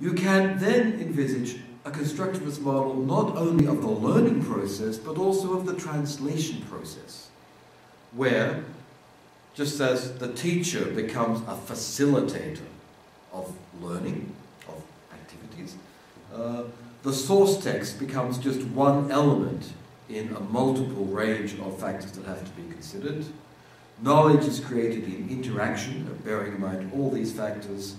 you can then envisage a constructivist model not only of the learning process, but also of the translation process, where, just as the teacher becomes a facilitator of learning, of activities, uh, the source text becomes just one element in a multiple range of factors that have to be considered. Knowledge is created in interaction, bearing in mind all these factors,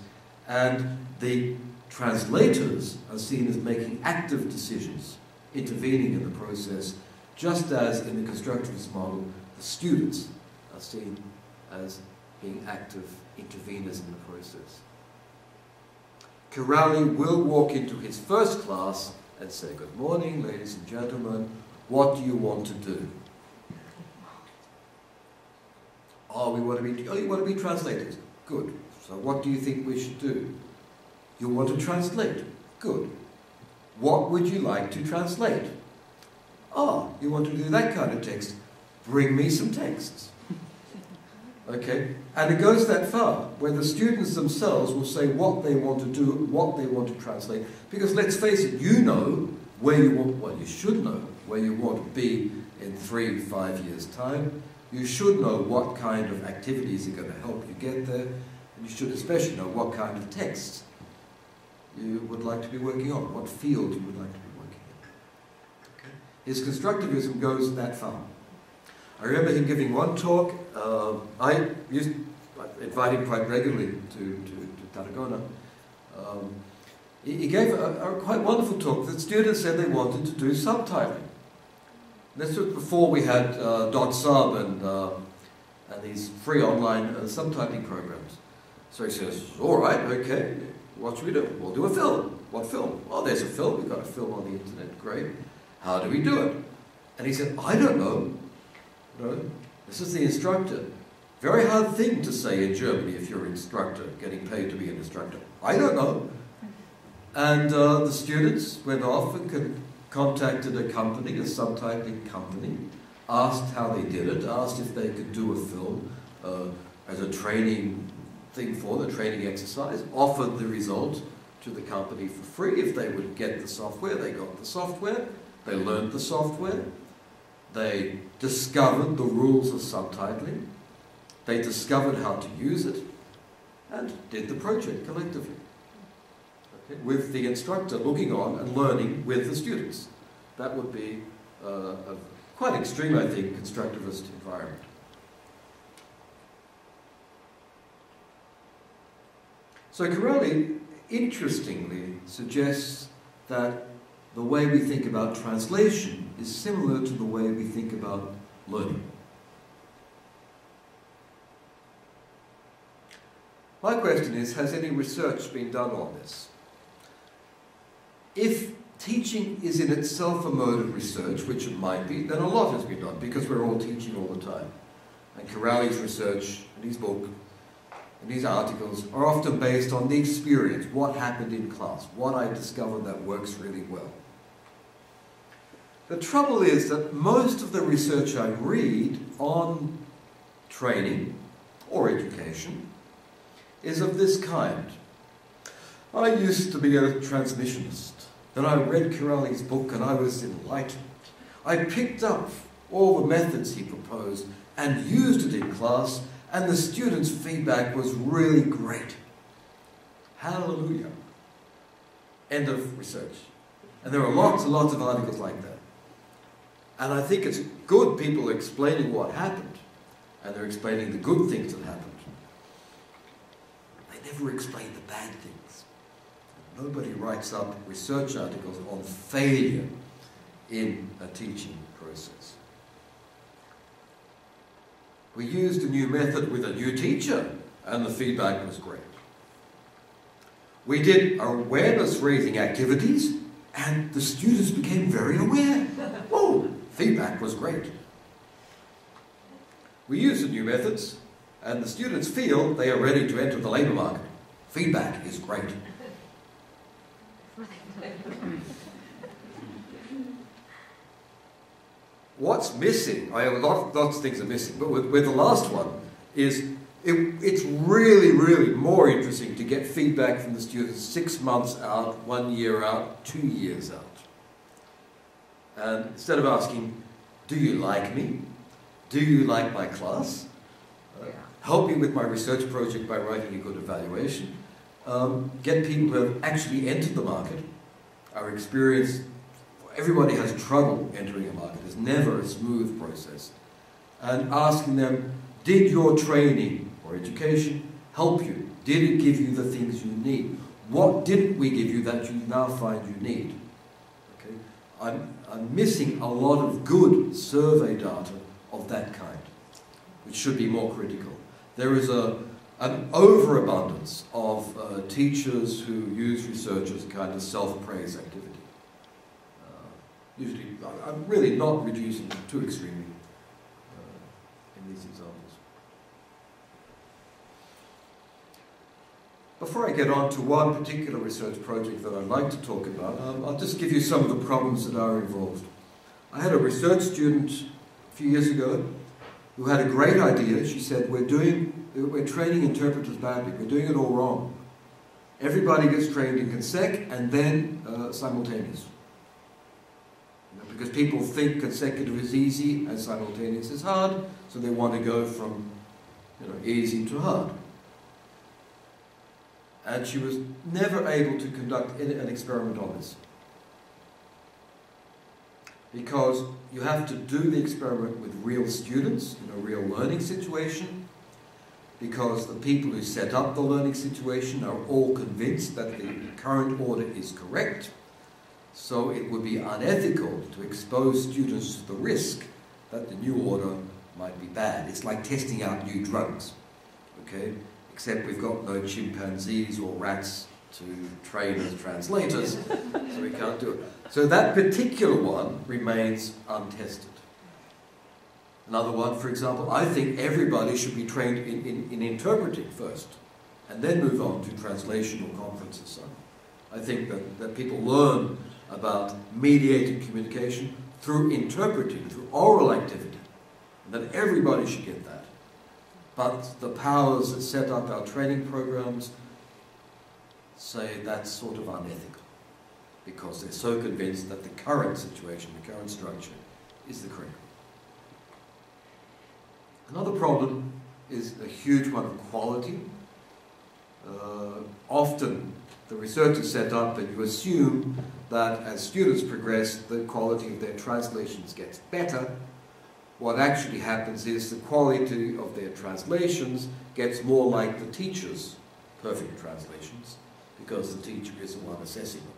and the translators are seen as making active decisions, intervening in the process, just as in the constructivist model, the students are seen as being active interveners in the process. Kiraly will walk into his first class and say, Good morning, ladies and gentlemen, what do you want to do? Oh, we want to be, oh, you want to be translators. Good. So what do you think we should do? You want to translate. Good. What would you like to translate? Ah, you want to do that kind of text. Bring me some texts. Okay? And it goes that far, where the students themselves will say what they want to do, what they want to translate. Because let's face it, you know where you want, well, you should know where you want to be in three, five years' time. You should know what kind of activities are going to help you get there. And you should especially know what kind of texts you would like to be working on, what field you would like to be working in. Okay? His constructivism goes that far. I remember him giving one talk. Uh, I used I invite him quite regularly to, to, to Tarragona. Um, he, he, gave a, a, quite wonderful talk that students said they wanted to do subtitling. This was before we had uh, DotSub and, uh, and these free online uh, subtitling programs. So he says, all right, okay, what should we do? We'll do a film. What film? Well, there's a film. We've got a film on the internet. Great. How do we do it? And he said, I don't know. No, this is the instructor. Very hard thing to say in Germany if you're an instructor, getting paid to be an instructor. I don't know. And uh, the students went off and contacted a company, a subtitling company, asked how they did it, asked if they could do a film uh, as a training thing for the training exercise, offered the result to the company for free. If they would get the software, they got the software, they learned the software, they discovered the rules of subtitling, they discovered how to use it, and did the project collectively. Okay? With the instructor looking on and learning with the students. That would be uh, a quite extreme, I think, constructivist environment. So Kiraly, interestingly, suggests that the way we think about translation is similar to the way we think about learning. My question is, has any research been done on this? If teaching is in itself a mode of research, which it might be, then a lot has been done because we're all teaching all the time. And Kiraly's research and his book these articles are often based on the experience, what happened in class, what I discovered that works really well. The trouble is that most of the research I read on training or education is of this kind. I used to be a transmissionist. Then I read Kiraly's book and I was enlightened. I picked up all the methods he proposed and used it in class and the students' feedback was really great. Hallelujah. End of research. And there are lots and lots of articles like that. And I think it's good people explaining what happened, and they're explaining the good things that happened. They never explain the bad things. Nobody writes up research articles on failure in a teaching process. We used a new method with a new teacher, and the feedback was great. We did awareness raising activities, and the students became very aware. Oh, feedback was great. We use the new methods, and the students feel they are ready to enter the labour market. Feedback is great. What's missing, I have a lot, lots of things are missing, but with, with the last one, is it, it's really, really more interesting to get feedback from the students six months out, one year out, two years out. And instead of asking, do you like me? Do you like my class? Uh, help me with my research project by writing a good evaluation. Um, get people who have actually entered the market. Our experience, everybody has trouble entering a market. It's never a smooth process. And asking them, did your training or education help you? Did it give you the things you need? What didn't we give you that you now find you need? Okay? I'm, I'm missing a lot of good survey data of that kind, which should be more critical. There is a, an overabundance of uh, teachers who use research as a kind of self-praise activity. I'm really not reducing too extremely uh, in these examples. Before I get on to one particular research project that I'd like to talk about, um, I'll just give you some of the problems that are involved. I had a research student a few years ago who had a great idea. She said, we're doing, we're training interpreters badly. We're doing it all wrong. Everybody gets trained in consec and then uh, simultaneous. Because people think consecutive is easy and simultaneous is hard, so they want to go from you know, easy to hard and she was never able to conduct an experiment on this. Because you have to do the experiment with real students in a real learning situation, because the people who set up the learning situation are all convinced that the current order is correct, so it would be unethical to expose students to the risk that the new order might be bad. It's like testing out new drugs. Okay? except we've got no chimpanzees or rats to train as translators, so we can't do it. So that particular one remains untested. Another one, for example, I think everybody should be trained in, in, in interpreting first, and then move on to translation or conference so. I think that, that people learn about mediated communication through interpreting, through oral activity, that everybody should get that but the powers that set up our training programs say that's sort of unethical because they're so convinced that the current situation, the current structure, is the correct one. Another problem is a huge one of quality. Uh, often the research is set up and you assume that as students progress, the quality of their translations gets better what actually happens is the quality of their translations gets more like the teacher's perfect translations because the teacher is the one assessing them.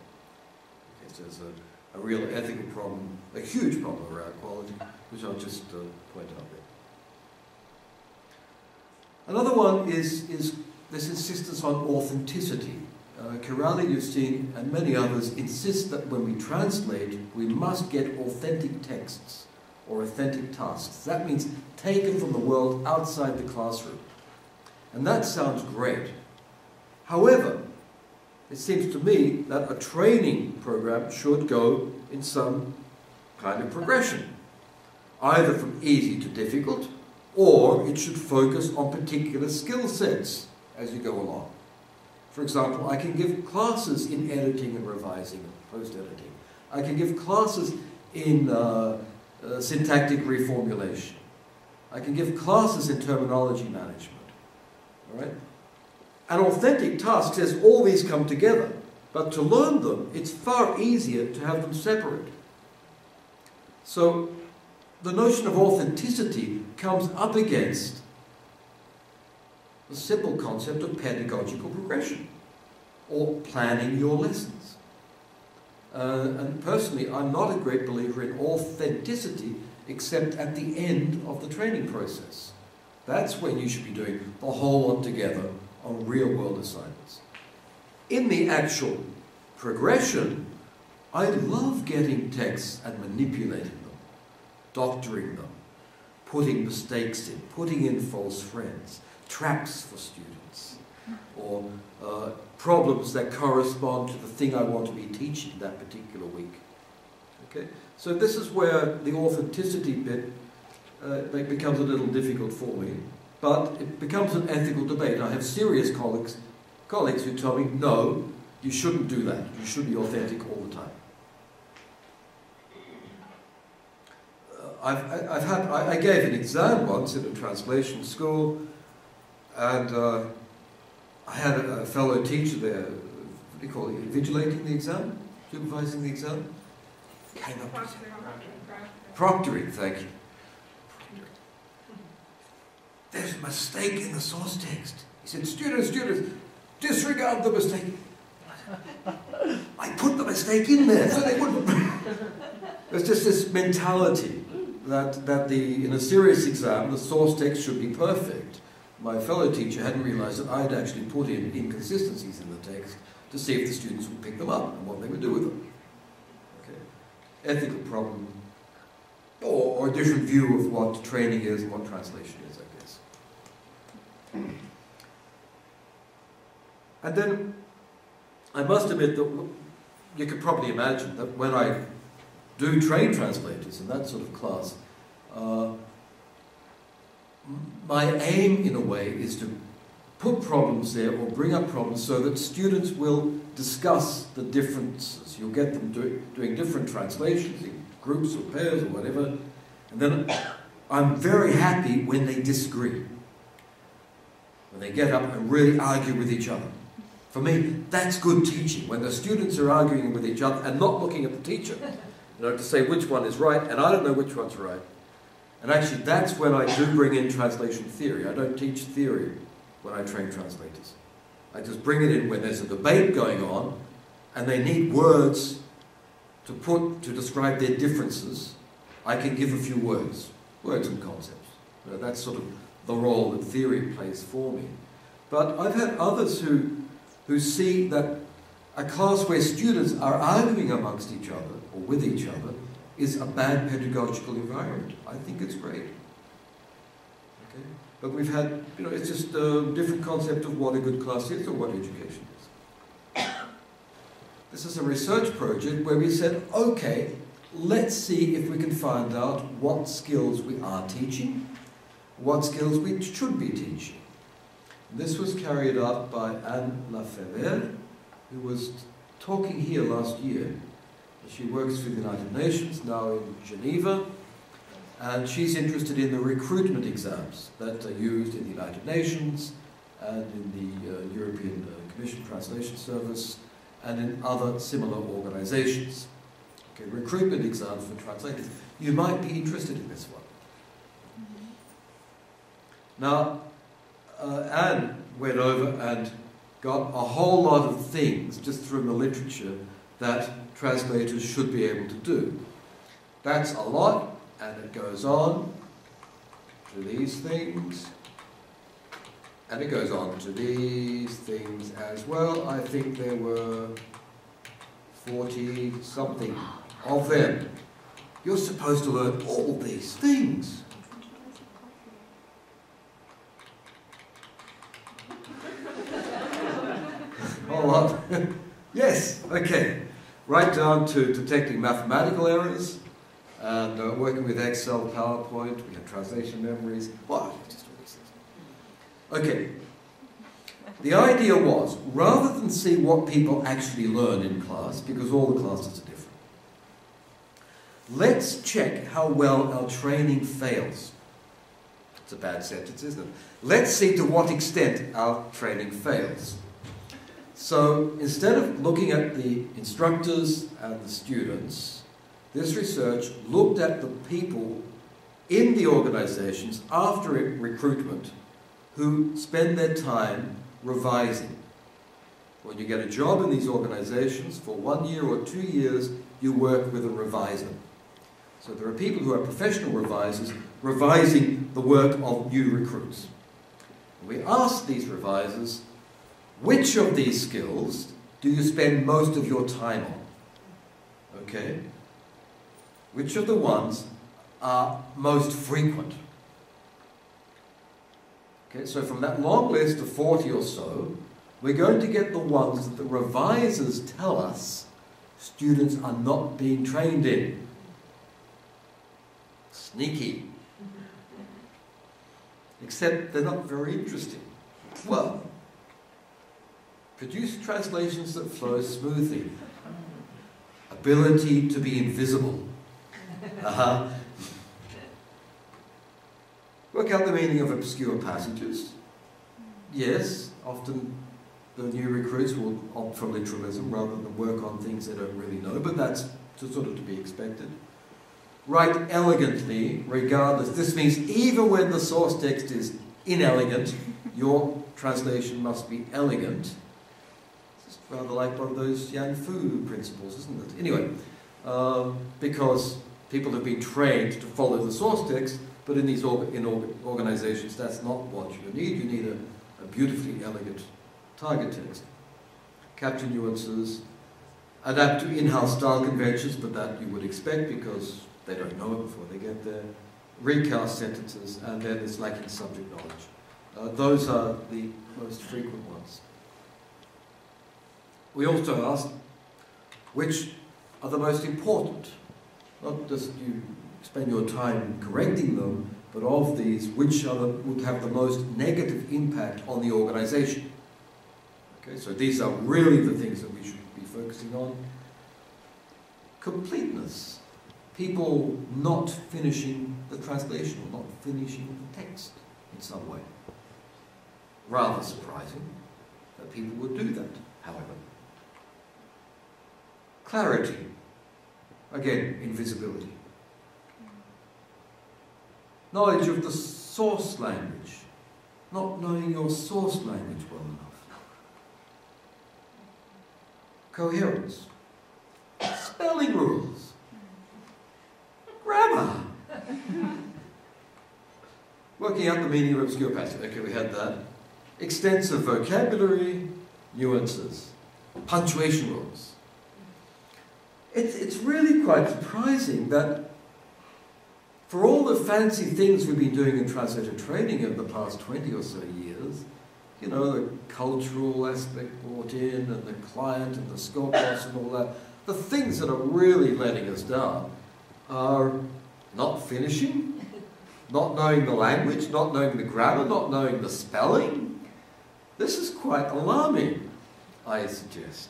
Okay, so there's a, a real ethical problem, a huge problem around quality, which I'll just uh, point out there. Another one is, is this insistence on authenticity. Uh, you've seen, and many others insist that when we translate, we must get authentic texts or authentic tasks. That means taken from the world outside the classroom. And that sounds great. However, it seems to me that a training program should go in some kind of progression, either from easy to difficult, or it should focus on particular skill sets as you go along. For example, I can give classes in editing and revising, post-editing. I can give classes in uh, uh, syntactic reformulation. I can give classes in terminology management. All right? An authentic task says all these come together, but to learn them, it's far easier to have them separate. So the notion of authenticity comes up against the simple concept of pedagogical progression or planning your lessons. Uh, and personally, I'm not a great believer in authenticity except at the end of the training process. That's when you should be doing the whole lot together on real world assignments. In the actual progression, I love getting texts and manipulating them, doctoring them, putting mistakes in, putting in false friends, traps for students, or uh, problems that correspond to the thing I want to be teaching that particular week. Okay, so this is where the authenticity bit uh, becomes a little difficult for me. but it becomes an ethical debate. I have serious colleagues, colleagues who tell me, no, you shouldn't do that. You should be authentic all the time. Uh, I've, I've had, I, I, gave an exam once in a translation school, and uh, I had a, fellow teacher there, what do you call it, invigilating the exam, supervising the exam. Came up proctoring, proctoring, thank you. There's a mistake in the source text. He said, students, students, disregard the mistake. I put the mistake in there so they wouldn't. There's just this mentality that, that the, in a serious exam, the source text should be perfect. My fellow teacher hadn't realized that I'd actually put in inconsistencies in the text to see if the students would pick them up and what they would do with them. Okay. Ethical problem, or, or a different view of what training is and what translation is, I guess. And then I must admit that you could probably imagine that when I do train translators in that sort of class, uh, my aim in a way is to put problems there or bring up problems so that students will discuss the differences. You'll get them do, doing different translations in groups or pairs or whatever, and then I'm very happy when they disagree. When they get up and really argue with each other. For me, that's good teaching, when the students are arguing with each other and not looking at the teacher, you know, to say which one is right, and I don't know which one's right. And actually, that's when I do bring in translation theory. I don't teach theory when I train translators. I just bring it in when there's a debate going on, and they need words to put to describe their differences. I can give a few words, words and concepts. You know, that's sort of the role that theory plays for me. But I've had others who who see that a class where students are arguing amongst each other or with each other is a bad pedagogical environment. I think it's great. Okay? But we've had, you know, it's just a different concept of what a good class is or what education is. This is a research project where we said, okay, let's see if we can find out what skills we are teaching, what skills we should be teaching. This was carried out by Anne Lafeber, who was talking here last year. She works for the United Nations, now in Geneva, and she's interested in the recruitment exams that are used in the United Nations and in the uh, European uh, Commission Translation Service and in other similar organizations. Okay, recruitment exams for translators. You might be interested in this one. Now, uh, Anne went over and got a whole lot of things just from the literature that translators should be able to do. That's a lot, and it goes on to these things, and it goes on to these things as well. I think there were 40 something of them. You're supposed to learn all these things. whole lot. yes, okay. Right down to detecting mathematical errors and uh, working with Excel, PowerPoint, we have translation memories. Things. Okay. The idea was, rather than see what people actually learn in class, because all the classes are different, let's check how well our training fails. It's a bad sentence, isn't it? Let's see to what extent our training fails. So instead of looking at the instructors and the students, this research looked at the people in the organizations after recruitment who spend their time revising. When you get a job in these organizations, for one year or two years, you work with a reviser. So there are people who are professional revisers revising the work of new recruits. We asked these revisers which of these skills do you spend most of your time on? Okay? Which of the ones are most frequent? Okay, so from that long list of 40 or so, we're going to get the ones that the revisers tell us students are not being trained in. Sneaky. except they're not very interesting. Well, produce translations that flow smoothly. Ability to be invisible. Uh-huh. Work out the meaning of obscure passages. Yes, often the new recruits will opt for literalism rather than work on things they don't really know, but that's sort of to be expected. Write elegantly, regardless. This means even when the source text is inelegant, your translation must be elegant. Rather like one of those Yan Fu principles, isn't it? Anyway, um, because people have been trained to follow the source text, but in these org in org organizations, that's not what you need. You need a, a beautifully elegant target text. Capture nuances, adapt to in-house style conventions, but that you would expect because they don't know it before they get there. Recast sentences, and then it's lacking subject knowledge. Uh, those are the most frequent ones. We also asked which are the most important. Not just you spend your time correcting them, but of these, which are the, would have the most negative impact on the organization. Okay, so these are really the things that we should be focusing on. Completeness. People not finishing the translation or not finishing the text in some way. Rather surprising that people would do that, however. Clarity. Again, invisibility. Knowledge of the source language. Not knowing your source language well enough. Coherence. Spelling rules. Grammar. Working out the meaning of obscure passages. Okay, we had that extensive vocabulary, nuances, punctuation rules. It's, it's really quite surprising that for all the fancy things we've been doing in translator training over the past 20 or so years, you know, the cultural aspect brought in and the client and the skopos and all that, the things that are really letting us down are not finishing, not knowing the language, not knowing the grammar, not knowing the spelling, this is quite alarming, I suggest.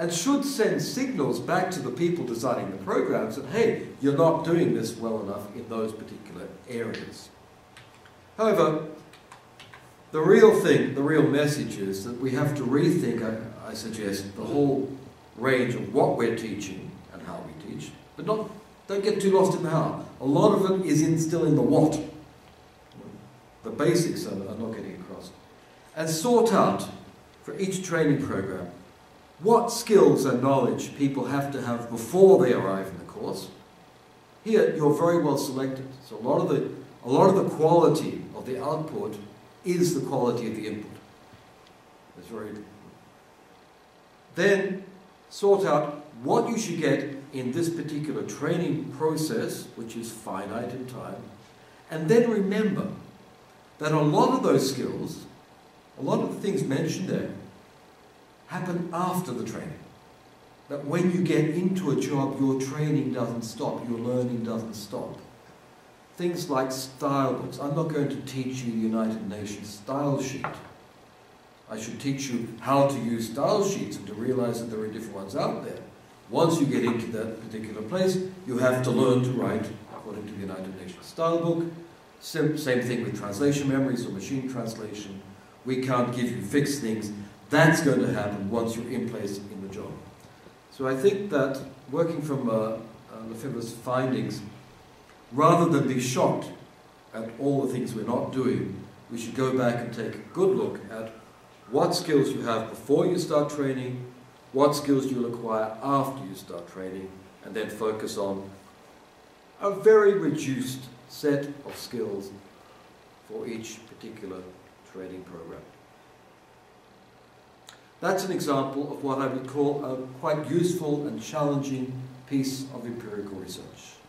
And should send signals back to the people designing the programs that, hey, you're not doing this well enough in those particular areas. However, the real thing, the real message is that we have to rethink, I, I suggest, the whole range of what we're teaching and how we teach, but not, don't get too lost in the how. A lot of it is in, still in the what. The basics are, are not getting across and sort out for each training program what skills and knowledge people have to have before they arrive in the course. Here, you're very well selected. So a lot of the, a lot of the quality of the output is the quality of the input. That's very important. Then sort out what you should get in this particular training process, which is finite in time, and then remember that a lot of those skills a lot of the things mentioned there happen after the training. That when you get into a job, your training doesn't stop, your learning doesn't stop. Things like style books. I'm not going to teach you the United Nations style sheet. I should teach you how to use style sheets and to realize that there are different ones out there. Once you get into that particular place, you have to learn to write according to the United Nations style book. Same, same thing with translation memories or machine translation we can't give you fixed things. That's going to happen once you're in place in the job. So I think that working from uh, uh, Lafeber's findings, rather than be shocked at all the things we're not doing, we should go back and take a good look at what skills you have before you start training, what skills you'll acquire after you start training, and then focus on a very reduced set of skills for each particular training program. That's an example of what I would call a quite useful and challenging piece of empirical research.